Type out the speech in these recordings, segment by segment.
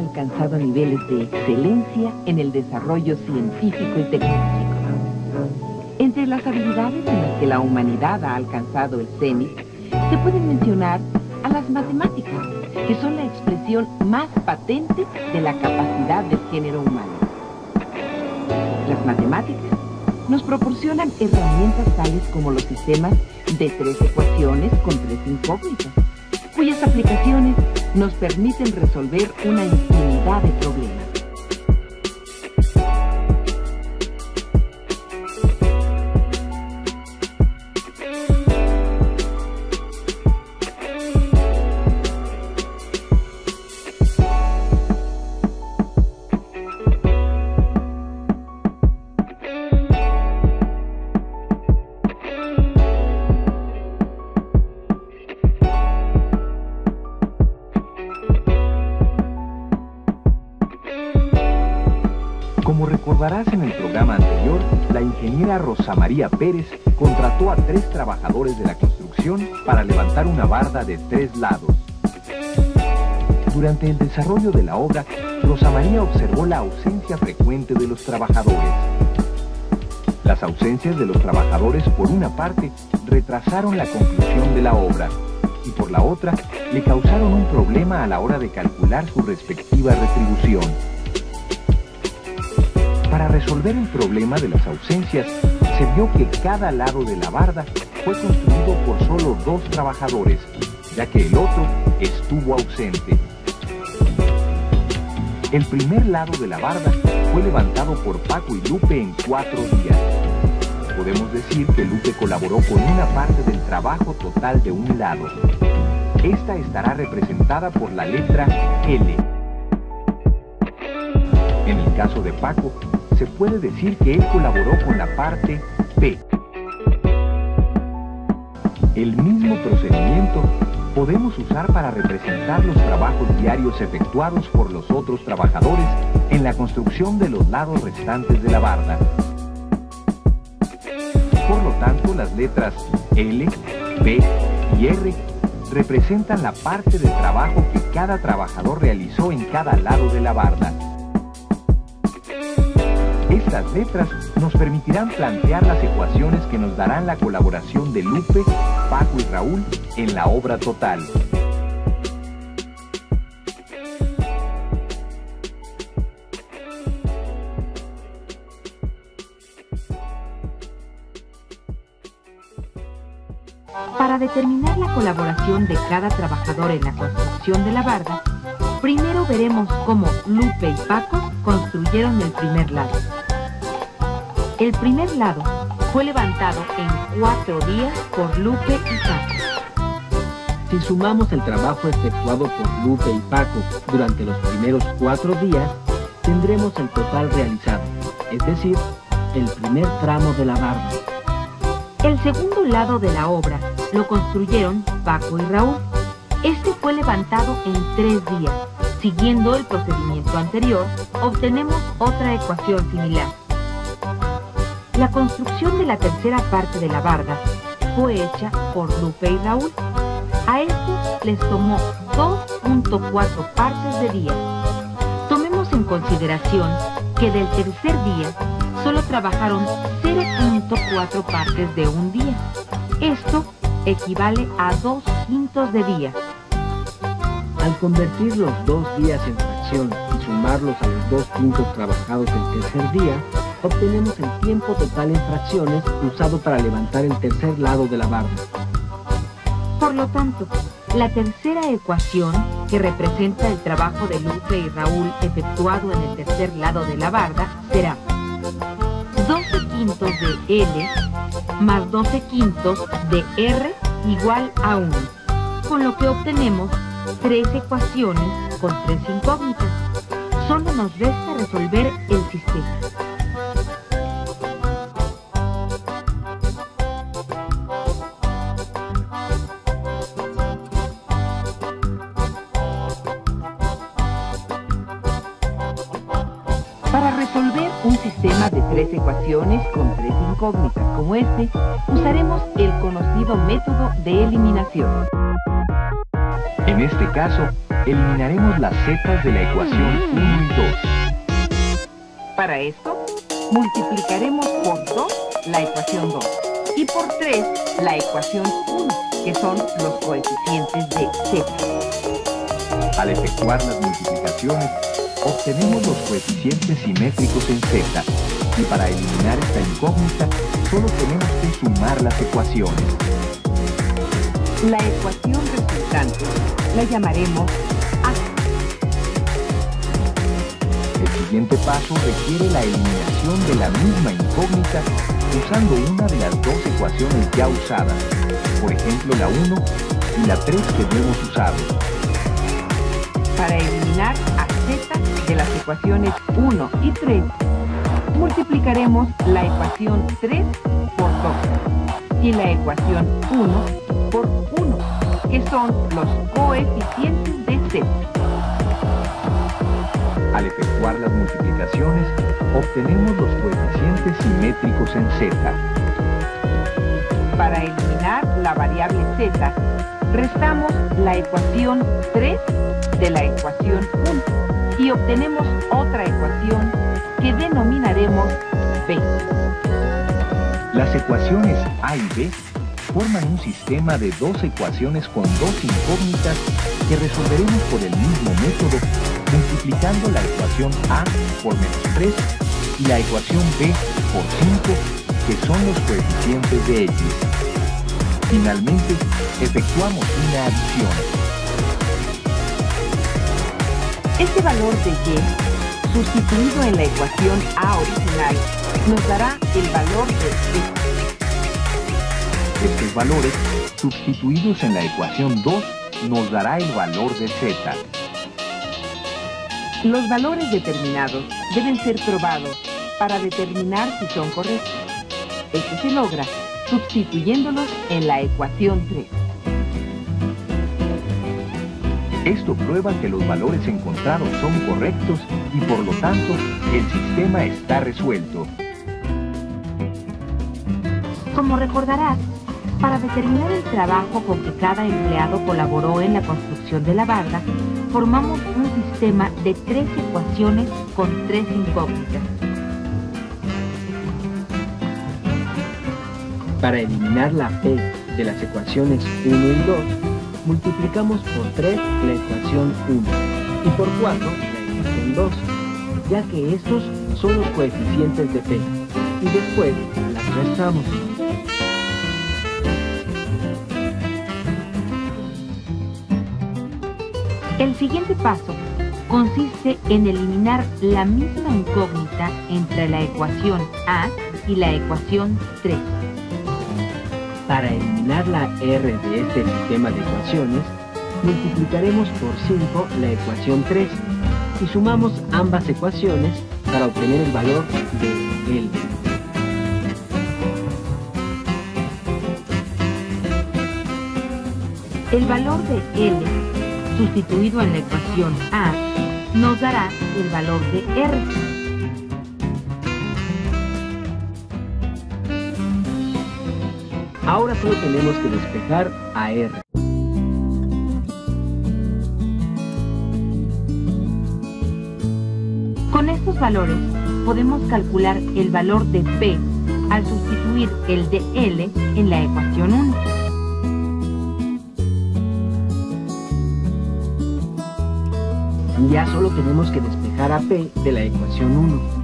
Alcanzado niveles de excelencia en el desarrollo científico y tecnológico. Entre las habilidades en las que la humanidad ha alcanzado el cenit, se pueden mencionar a las matemáticas, que son la expresión más patente de la capacidad del género humano. Las matemáticas nos proporcionan herramientas tales como los sistemas de tres ecuaciones con tres incógnitas, cuyas aplicaciones nos permiten resolver una infinidad de problemas. En el programa anterior, la ingeniera Rosa María Pérez contrató a tres trabajadores de la construcción para levantar una barda de tres lados. Durante el desarrollo de la obra, Rosa María observó la ausencia frecuente de los trabajadores. Las ausencias de los trabajadores, por una parte, retrasaron la conclusión de la obra y por la otra, le causaron un problema a la hora de calcular su respectiva retribución. Para resolver el problema de las ausencias, se vio que cada lado de la barda fue construido por solo dos trabajadores, ya que el otro estuvo ausente. El primer lado de la barda fue levantado por Paco y Lupe en cuatro días. Podemos decir que Lupe colaboró con una parte del trabajo total de un lado. Esta estará representada por la letra L. En el caso de Paco, se puede decir que él colaboró con la parte P. El mismo procedimiento podemos usar para representar los trabajos diarios efectuados por los otros trabajadores en la construcción de los lados restantes de la barda. Por lo tanto, las letras L, P y R representan la parte del trabajo que cada trabajador realizó en cada lado de la barda. Estas letras nos permitirán plantear las ecuaciones que nos darán la colaboración de Lupe, Paco y Raúl en la obra total. Para determinar la colaboración de cada trabajador en la construcción de la barda, primero veremos cómo Lupe y Paco construyeron el primer lado. El primer lado fue levantado en cuatro días por Lupe y Paco. Si sumamos el trabajo efectuado por Lupe y Paco durante los primeros cuatro días, tendremos el total realizado, es decir, el primer tramo de la barba. El segundo lado de la obra lo construyeron Paco y Raúl. Este fue levantado en tres días. Siguiendo el procedimiento anterior, obtenemos otra ecuación similar. La construcción de la tercera parte de la barda fue hecha por Lupe y Raúl. A estos les tomó 2.4 partes de día. Tomemos en consideración que del tercer día solo trabajaron 0.4 partes de un día. Esto equivale a dos quintos de día. Al convertir los dos días en fracción y sumarlos a los dos quintos trabajados el tercer día, obtenemos el tiempo total en fracciones usado para levantar el tercer lado de la barra. Por lo tanto, la tercera ecuación, que representa el trabajo de Lupe y Raúl efectuado en el tercer lado de la barda, será 12 quintos de L más 12 quintos de R igual a 1, con lo que obtenemos tres ecuaciones con tres incógnitas. Solo nos resta resolver el sistema. Un sistema de tres ecuaciones con tres incógnitas como este, usaremos el conocido método de eliminación. En este caso, eliminaremos las zetas de la ecuación 1 y 2. Para esto, multiplicaremos por 2 la ecuación 2 y por 3 la ecuación 1, que son los coeficientes de z. Al efectuar las multiplicaciones, obtenemos los coeficientes simétricos en z, y para eliminar esta incógnita, solo tenemos que sumar las ecuaciones. La ecuación resultante la llamaremos A. El siguiente paso requiere la eliminación de la misma incógnita usando una de las dos ecuaciones ya usadas, por ejemplo la 1 y la 3 que no hemos usado. Para eliminar a z de las ecuaciones 1 y 3, multiplicaremos la ecuación 3 por 2 y la ecuación 1 por 1, que son los coeficientes de z. Al efectuar las multiplicaciones, obtenemos los coeficientes simétricos en z. Para eliminar la variable z, restamos la ecuación 3 de la ecuación 1 y obtenemos otra ecuación que denominaremos b. Las ecuaciones A y B forman un sistema de dos ecuaciones con dos incógnitas que resolveremos por el mismo método multiplicando la ecuación A por menos 3 y la ecuación B por 5, que son los coeficientes de X. Finalmente, efectuamos una adición. Este valor de Y, sustituido en la ecuación A original, nos dará el valor de B. Estos valores, sustituidos en la ecuación 2, nos dará el valor de Z. Los valores determinados deben ser probados para determinar si son correctos. Esto se logra sustituyéndolos en la ecuación 3. Esto prueba que los valores encontrados son correctos y por lo tanto el sistema está resuelto. Como recordarás, para determinar el trabajo con que cada empleado colaboró en la construcción de la barda, formamos un sistema de tres ecuaciones con tres incógnitas. Para eliminar la P de las ecuaciones 1 y 2, multiplicamos por 3 la ecuación 1 y por 4 la ecuación 2, ya que estos son los coeficientes de P, y después las restamos. El siguiente paso consiste en eliminar la misma incógnita entre la ecuación A y la ecuación 3. Para eliminar la R de este sistema de ecuaciones, multiplicaremos por 5 la ecuación 3 y sumamos ambas ecuaciones para obtener el valor de L. El valor de L, sustituido en la ecuación A, nos dará el valor de R. Ahora solo tenemos que despejar a R. Con estos valores podemos calcular el valor de P al sustituir el de L en la ecuación 1. Ya solo tenemos que despejar a P de la ecuación 1.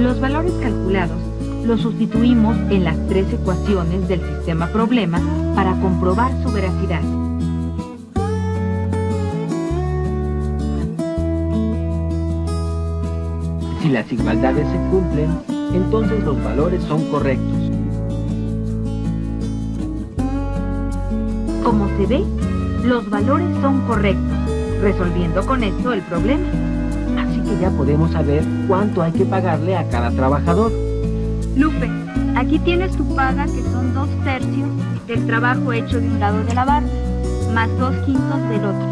Los valores calculados los sustituimos en las tres ecuaciones del sistema problema para comprobar su veracidad. Si las igualdades se cumplen, entonces los valores son correctos. Como se ve, los valores son correctos, resolviendo con esto el problema. Ya podemos saber cuánto hay que pagarle a cada trabajador. Lupe, aquí tienes tu paga que son dos tercios del trabajo hecho de un lado de la barra, más dos quintos del otro.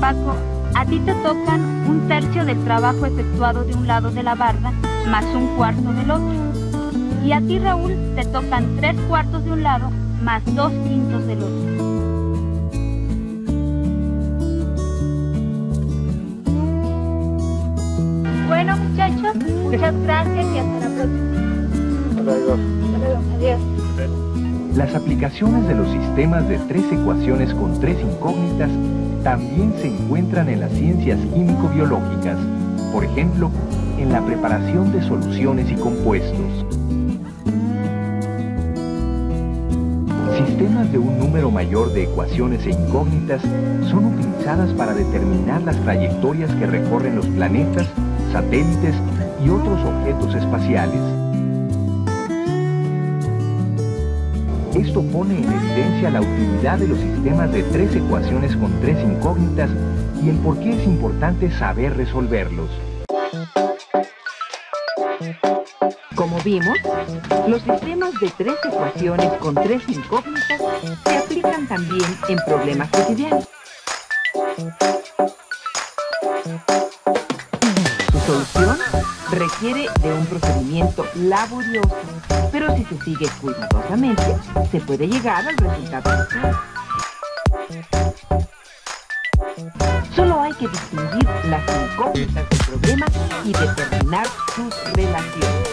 Paco, a ti te tocan un tercio del trabajo efectuado de un lado de la barda, más un cuarto del otro. Y a ti, Raúl, te tocan tres cuartos de un lado, más dos quintos del otro. Bueno, muchachos, muchas gracias y hasta la próxima. Adiós. Las aplicaciones de los sistemas de tres ecuaciones con tres incógnitas también se encuentran en las ciencias químico-biológicas, por ejemplo, en la preparación de soluciones y compuestos. Sistemas de un número mayor de ecuaciones e incógnitas son utilizadas para determinar las trayectorias que recorren los planetas, satélites y otros objetos espaciales. Esto pone en evidencia la utilidad de los sistemas de tres ecuaciones con tres incógnitas y el por qué es importante saber resolverlos. Como vimos, los sistemas de tres ecuaciones con tres incógnitas se aplican también en problemas cotidianos. Solución requiere de un procedimiento laborioso, pero si se sigue cuidadosamente, se puede llegar al resultado deseado. Solo hay que distinguir las incógnitas del problema y determinar sus relaciones.